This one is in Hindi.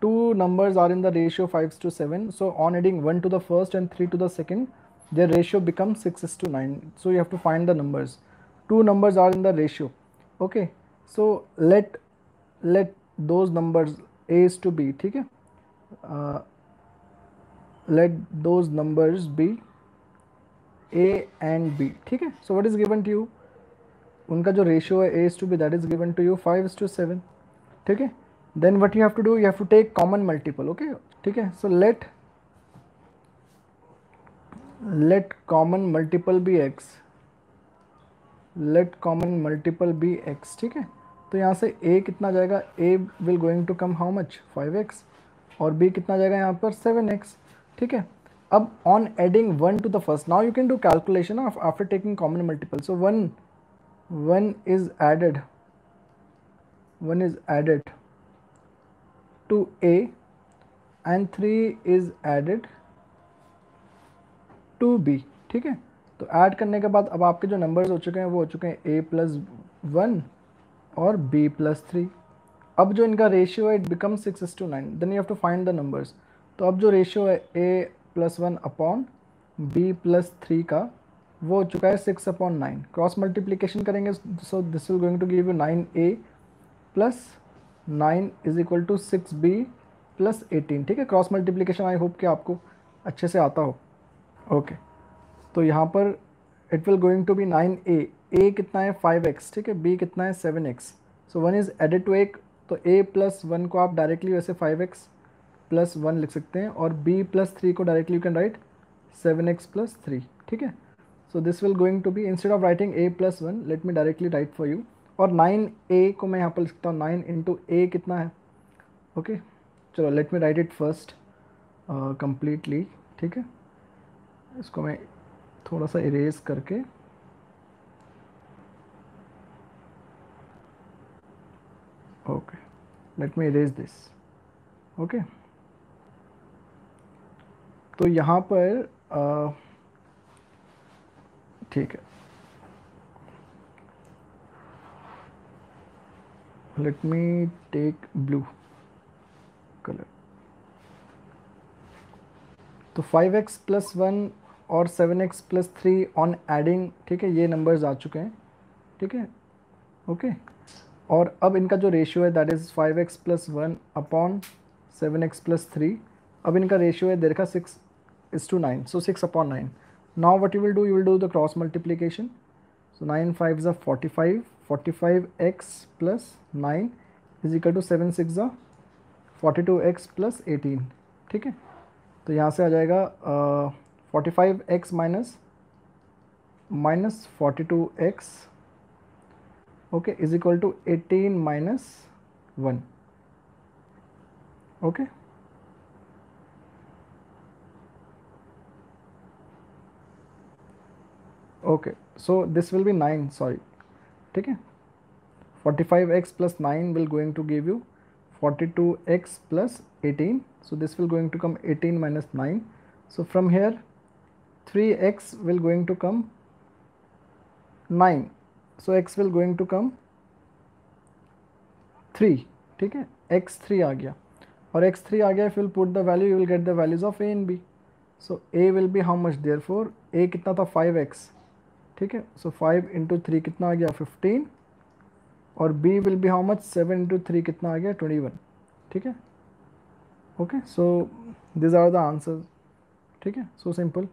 Two numbers are in the ratio 5 to 7. So on adding 1 to the first and 3 to the second, their ratio becomes 6 to 9. So you have to find the numbers. Two numbers are in the ratio. Okay. So let let those numbers A is to B. Okay. Uh, let those numbers be A and B ठीक है? So what is given to you उनका जो रेशियो है A is to B that is given to you five is to seven ठीक है? Then what you have to do you have to take common multiple okay ठीक है? So let let common multiple be X let common multiple be X ठीक है? तो यहाँ से ए कितना जाएगा? A will going to come how much five X और बी कितना जाएगा यहाँ पर? सेवन एक्स ठीक है? अब on adding one to the first now you can do calculation of after taking common multiple so one one is added one is added to A and three is added to B ठीक है? तो ऐड करने के बाद अब आपके जो नंबर्स हो चुके हैं, वो हो चुके हैं ए प्लस वन और बी प्लस थ्री अब जो इनका रेशियो है it become six to nine then you have to find the numbers तो अब जो रेशियो है A plus one upon B plus three का, वो हो चुका है six upon nine cross multiplication करेंगे so this will going to give you nine A plus nine is equal to six B plus eighteen ठीक है? क्रॉस मल्टीप्लीकेशन आई होप कि आपको अच्छे से आता हो। Okay okay. तो यहाँ पर it will going to be nine A A कितना है? फाइव एक्स ठीक है? बी कितना है? Seven X so one is added to एक तो ए प्लस वन को आप डायरेक्टली वैसे फाइव एक्स प्लस वन लिख सकते हैं और बी प्लस थ्री को directly you can write seven X plus three ठीक है? So this will going to be instead of writing A plus one let me directly write for you और नाइन ए को मैं यहाँ पर लिखता हूँ नाइन इंटू ए कितना है? Okay okay? चलो let me write it first completely ठीक है? इसको मैं थोड़ा सा इरेज करके okay let me erase this okay तो यहाँ पर ठीक है। Let me take blue color. तो 5x प्लस वन और 7x plus three on adding ठीक है, ये नंबर्स आ चुके हैं, ठीक है ओके और अब इनका जो रेशियो है that is 5x X plus one upon seven X plus three अब इनका रेशियो है का six is two nine so six upon nine now what you will do you will do the cross multiplication so nine five ज़ा forty five forty five x plus nine is equal to seven six ज़ा forty two x plus eighteen ठीक है तो यहाँ से आ जाएगा forty five x minus minus forty two x okay is equal to eighteen minus one okay okay so this will be nine sorry ठीक है? Forty five X plus nine will going to give you forty two X plus eighteen so this will going to come eighteen minus nine so from here three X will going to come nine so X will going to come three ठीक है? एक्स थ्री आ गया. और एक्स थ्री आ गया if will put the value you will get the values of A and B so A will be how much therefore A कितना था? फाइव एक्स ठीक है? सो फाइव इंटू थ्री कितना आ गया? फिफ्टीन और b will be how much seven into three कितना आ गया? ट्वेंटी वन ठीक है? Okay so these are the answer ठीक है? So simple